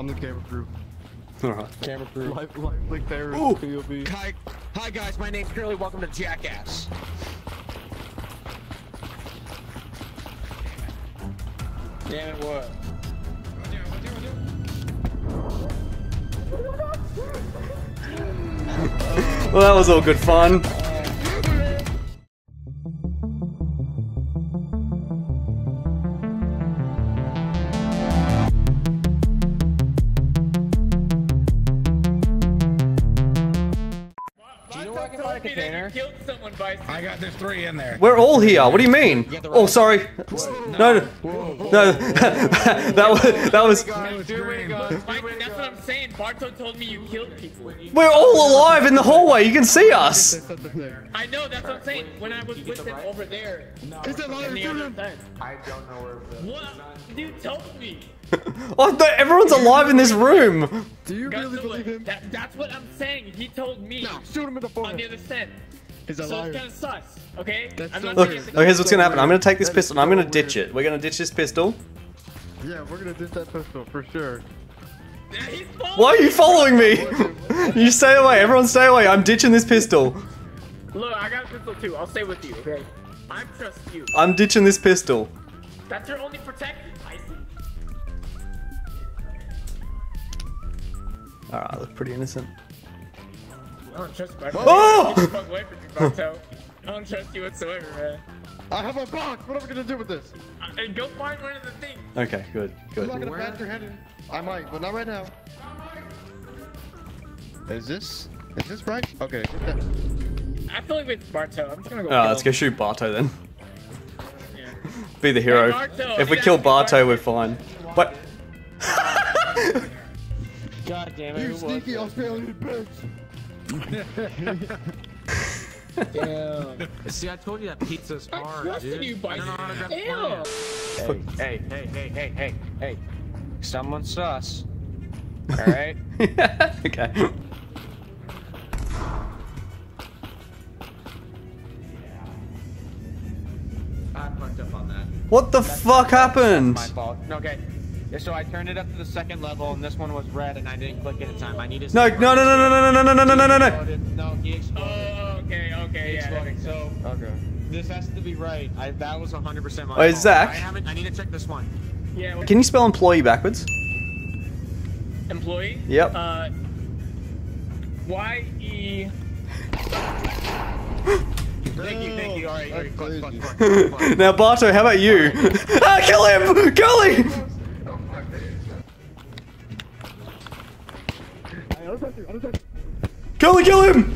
I'm the camera crew. Alright. Camera crew. Live, live link there. Ooh. POV. Hi, hi guys, my name's Curly. Welcome to Jackass. Damn it, what? Well, that was all good fun. Killed someone I got there's three in there. We're all here. What do you mean? Oh, sorry. No, no, no. that was that was. Mike, that's what I'm saying. Barto told me you killed people. We're all alive in the hallway. You can see us. I know, that's what I'm saying. When I was with them over there. Is that in live the stream? other. I don't know where What? Dude told me. Oh, no, everyone's alive in this room. Do you really believe him? That, that's what I'm saying. He told me No, shoot him in the forehead. on the forehead. other tent. He's a So liar. it's kind of sus, okay? That's I'm not Look, saying okay, here's what's gonna happen. I'm gonna take this That is pistol and I'm gonna so ditch it. We're gonna ditch this pistol. Yeah, we're gonna ditch that pistol for sure. Yeah, he's following Why are you following me? You stay away. Everyone stay away. I'm ditching this pistol. Look, I got a pistol too. I'll stay with you, okay? I trust you. I'm ditching this pistol. That's your only protection, Tyson. Alright, I look pretty innocent. I don't trust Barto. Oh! Get the fuck away from me, Barto. I don't trust you whatsoever, man. I have a box. What am I gonna do with this? Uh, go find one of the things. Okay, good, good. I'm good. not gonna pass your head in. I might, but not right now. Is this? Is this right? Okay. get that- I feel like with Barto, I'm just gonna go. Alright, kill let's him. go shoot Barto then. Yeah. Be the hero. Hey, Barto, If we yeah, kill Barto, Barto. we're fine. But. God damn it, You who was sneaky it? Australian bitch. Damn. See, I told you that pizza's I hard, trusted dude. you, I don't know how to grab the Ew. plan. Hey, hey, hey, hey, hey, hey. Someone sus. Alright? okay. I fucked up on that. What the fuck happened? My fault. Okay. Yeah, So I turned it up to the second level, and this one was red, and I didn't click it in time. I need to. No, no, no, no, no, no, no, no, no, no, no, no. No, he exploded. Oh, okay, okay, He yeah. that exploded. makes sense. So Okay. this has to be right. I, that was 100% my Wait, fault. Zach? I haven't. I need to check this one. Yeah. Can you spell employee backwards? Employee. Yep. Uh. Y E. Thank you, thank you. All right, all right, That's fuck, fuck, crazy. fuck, fuck, fuck. now, Barto, how about you? ah, kill him! Curly! Curly, kill him!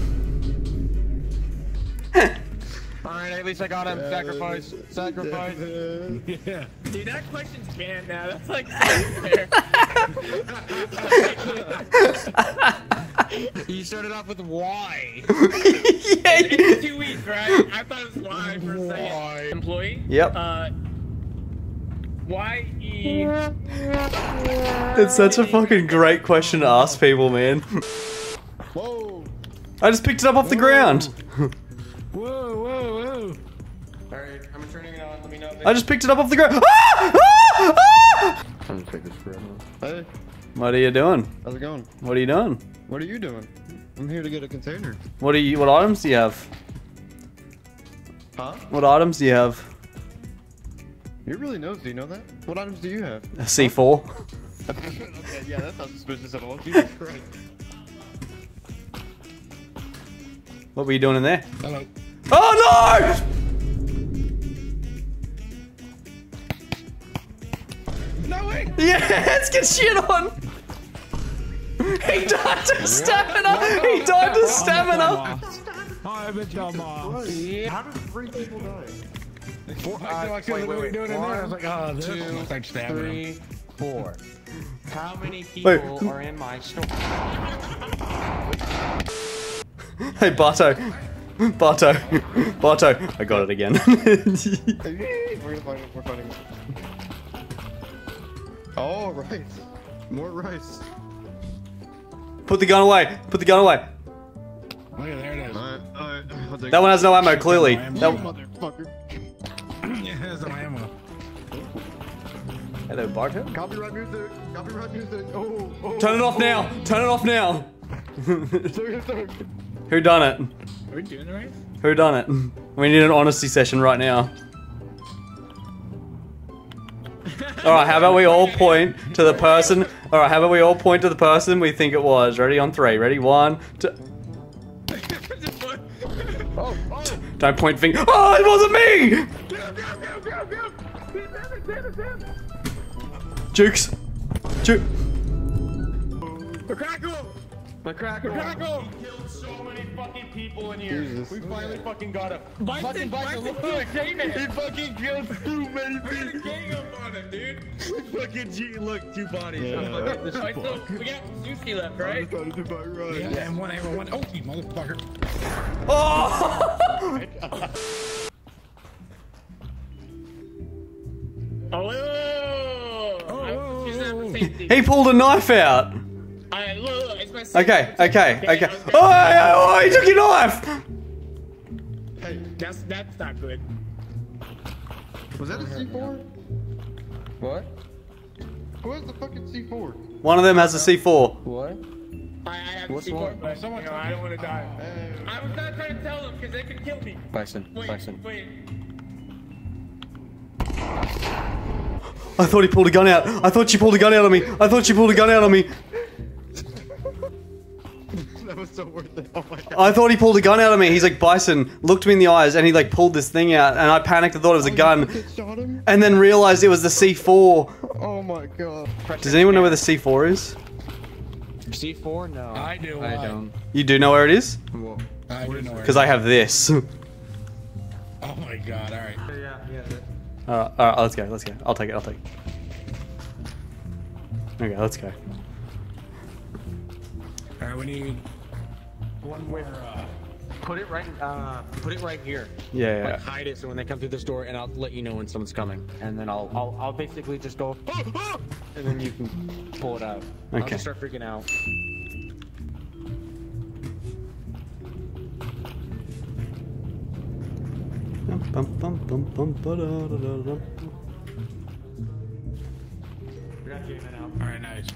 All right, at least I got him. Sacrifice, sacrifice. Yeah. Dude, that question's banned now. That's like fair. You started off with why. yeah. two weeks, right? I thought it was Y for a second. Y. Employee. Yep. Uh. Y E. It's such a fucking great question to ask people, man. Whoa. I just picked it up off the ground. Whoa, whoa, whoa. All right, I'm turning it on. Let me know. If I just picked it up off the ground. Ah! Ah! Ah! I'm gonna take this for Hey, What are you doing? how's it going? What are you doing? What are you doing? I'm here to get a container. What are you? What items do you have? Huh? What items do you have? You're really nosy, you know that? What items do you have? A C4. okay, yeah, that's not suspicious at all. Jesus Christ. What were you doing in there? Hello. Oh no! No way. Yeah, let's get shit on. He died to stamina. He died to stamina. Hi, bitch, How did three people die? Four, Uh, I wait, feel wait, what are we wait. doing in One, there? I was like, oh, this two, looks like stamina. Three, four. How many Wait. people are in my store? Hey, Barto. Barto. Barto. I got it again. we're gonna find it. We're finding it. Oh, right. More rice. Put the gun away. Put the gun away. Look there it is. Alright, alright. That one has no ammo, clearly. ammo. That, Motherfucker. Hello, Barto. Copyright music. Copyright music. Oh, oh. Turn it off now. Turn it off now. Sorry, sorry. Who done it? Are we doing the race? Who done it? We need an honesty session right now. All right, how about we all point to the person? All right, how about we all point to the person we think it was? Ready on three. Ready one, two. Oh, oh. Don't point finger. Oh, it wasn't me. Jukes. Juke. Macrackle! Macrackle. Macrackle! killed so many fucking people in here. Jesus. We finally fucking got him. Bison, Bison, look at Damon! He fucking killed too many people. Gang up on him, dude! fucking G, look, two bodies. Yeah. I'm fucking this Alright, so we got Sushi left, right? trying to do my right. Yeah, and one hammer, one. Oh, you motherfucker. Oh. Oh, wait, wait. I- she's not the same thing. he pulled a knife out. Alright, look, look, it's my same Okay, thing. okay, okay. I oh oh, oh, oh, he took your knife. Hey, That's, that's not good. was that a C4? What? Who has the fucking C4? One of them has a C4. What? I, I have What's to see wrong? but Someone you know, I don't want to die. Oh, hey. I was not trying to tell them because they could kill me. Bison, Wait, Bison. wait. I thought he pulled a gun out. I thought she pulled a gun out on me. I thought she pulled a gun out on me. That was so worth it. Oh my god. I thought he pulled a gun out of me. He's like Bison, looked me in the eyes, and he like pulled this thing out, and I panicked and thought it was a oh, gun, and then realized it was the C4. Oh my god. Does anyone know where the C4 is? C4? No. I do, I why? don't. You do know where it is? Well, I do know where. Because I have this. Oh my god, alright. yeah, yeah. Alright, let's go, let's go. I'll take it, I'll take it. Okay, let's go. Alright, we need one more. Uh, Put it right. Uh, put it right here. Yeah, Like yeah. hide it so when they come through this door, and I'll let you know when someone's coming, and then I'll I'll, I'll basically just go, and then you can pull it out. I'll Okay. just start freaking out. Bum, bum, bum, bum, ba-da-da-da-da. We got J-Man out. alright, nice.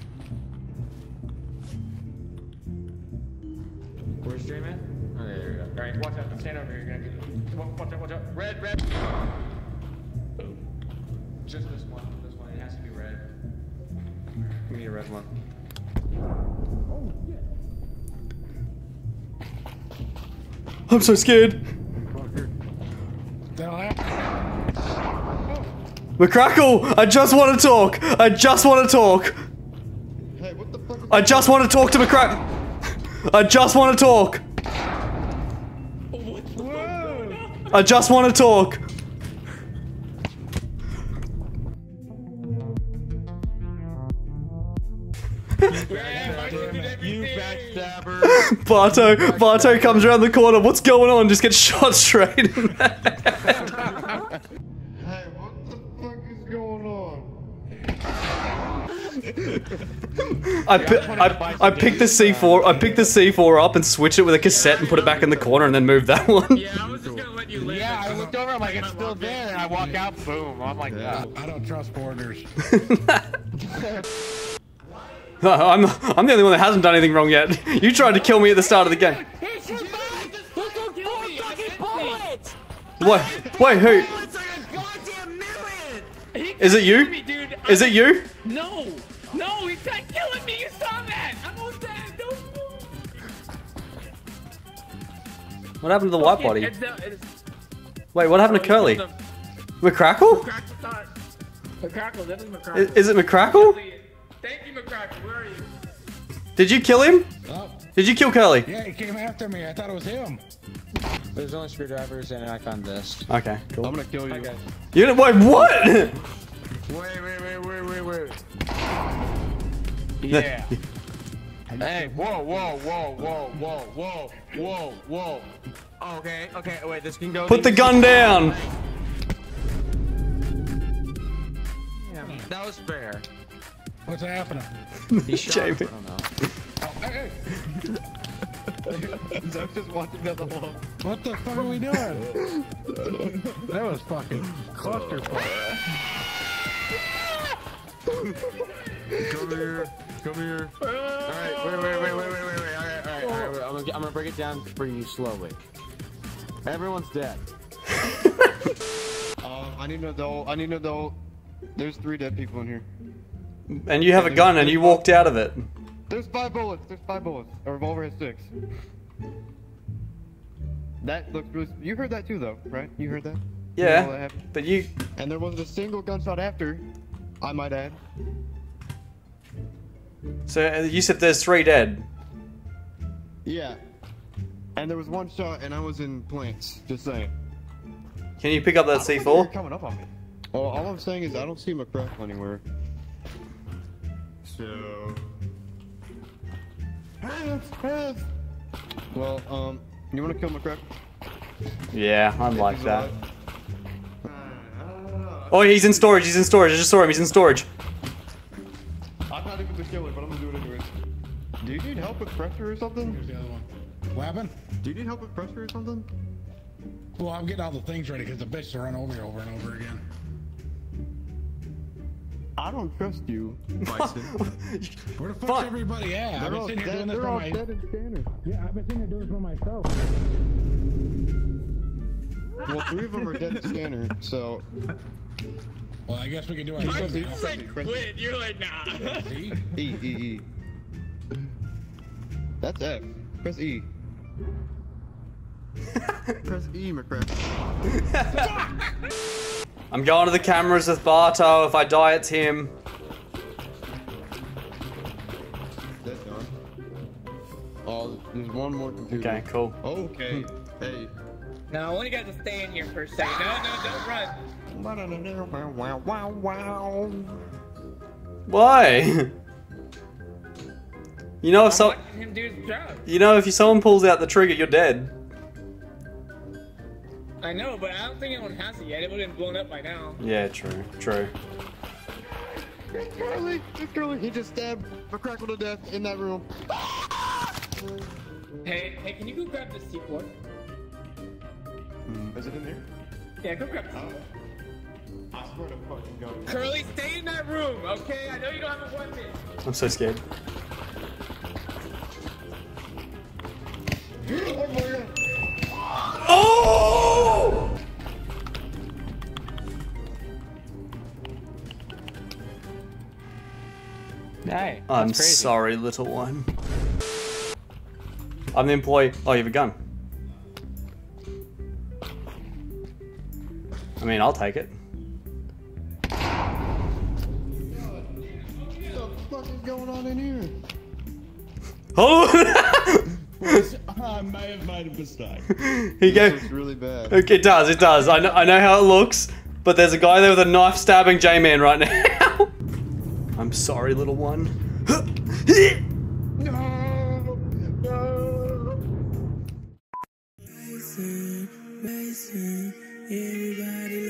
Where's J-Man? Oh, there you go. All right, watch out. Stand over here. You're gonna get. Watch out. Watch out. Red, red. Just this one. This one. It has to be red. We need a red one. Oh, yeah. I'm so scared. That'll. Macrackle, I just want to talk. I just want to talk. Hey, what the fuck is I just want to talk to Macrackle. I just want to talk. I just want to talk. You backstabber. Barto, Barto comes around the corner. What's going on? Just gets shot straight in the Hey, what the fuck is going on? I, pi- I, I picked the C4. I picked the C4 up and switched it with a cassette and put it back in the corner and then moved that one. Yeah, I was just gonna let you live. yeah, I looked over. I'm like, it's still there, and I walk out. Boom. I'm like, yeah. I don't trust borders. I'm, I'm the only one that hasn't done anything wrong yet. You tried to kill me at the start of the game. What? Wait, who? Is it you? Me, dude. Is it you? No! No, he's not killing me! You saw that! I'm almost dead! No! What happened to the white body? It's, uh, it's, Wait, what happened to Curly? Macrackle? Macrackle thought. Macrackle, that is Macrackle. Is, is it Macrackle? Thank you, Macrackle. Where are you? Did you kill him? Oh, Did you kill Curly? yeah, he came after me. I thought it was him. There's only screwdrivers, and I found this. Okay, cool. I'm gonna kill you. Okay. You didn't, wait, what? Wait, wait, wait, wait, wait, wait. Yeah. hey, whoa, whoa, whoa, whoa, whoa, whoa, whoa, whoa. Okay, okay, wait, this can go. Put the gun down. That was fair. What's happening? He shot. Jamie. I don't know. Oh, hey, hey, Zach's just watching down the hall. what the fuck are we doing? that was fucking clusterfuck. Come here. Come here. Alright, wait, wait, wait, wait, wait, wait, wait. Alright, alright, alright. wait, I'm gonna, I'm gonna break it down for you slowly. Everyone's dead. Uh, I need to know. I need to know. There's three dead people in here. And you have a gun and you walked out of it. There's five bullets. There's five bullets. A revolver has six. That looks really. You heard that too, though, right? You heard that? You know that Yeah. happened? But you. And there wasn't a single gunshot after. I might add. So uh, you said there's three dead. Yeah. And there was one shot, and I was in plants. Just saying. Can you pick up that You're C4? coming up on me. Well, all I'm saying is I don't see Macrackle anywhere. So. Well, um, you want to kill Macrackle? Yeah, I'm like that. alive? I don't know. Oh, he's in storage. He's in storage. I just saw him. He's in storage. I'm not even the killer, but I'm gonna do it anyways. Do you need help with pressure or something? Here's the other one. What happened? Do you need help with pressure or something? Well, I'm getting all the things ready because the bitch to run over me over and over again. I don't trust you, Bison. Where the fuck's Fuck. everybody at? I've they're been all sitting here dead. doing this They're for all dead in scanner. Yeah, I've been sitting here doing this for myself. Well, three of them are dead in scanner, so. Well, I guess we can do it. He's now. supposed like quit. You're like nah. E, E, E. That's F. Press E. Press E, Macrackle. I'm going to the cameras with Barto. If I die, it's him. That's gone. Oh, there's one more computer. Okay, cool. Okay. Hmm. Hey. No, I want you guys to stay in here for a second. No, no, don't run. Why? You know if I'm so, him do his job. you know if someone pulls out the trigger, you're dead. I know, but I don't think anyone has it yet. It would have been blown up by now. Yeah, true, true. It's Curly! It's Curly! He just stabbed Macrackle to death in that room. Hey, hey, can you go grab the C4? Mm. Is it in there? Yeah, go grab the C4. I swear to fucking God. Curly, stay in that room, okay? I know you don't have a weapon. I'm so scared. Oh my god! Oh! Hey, I'm crazy. sorry, little one. I'm the employee. Oh, you have a gun. I mean, I'll take it. What the fuck is going on in here? Oh! I may have made a mistake. He goes. really bad. It does. It does. I know. I know how it looks. But there's a guy there with a knife stabbing J-Man right now. I'm sorry, little one. no, no. Everybody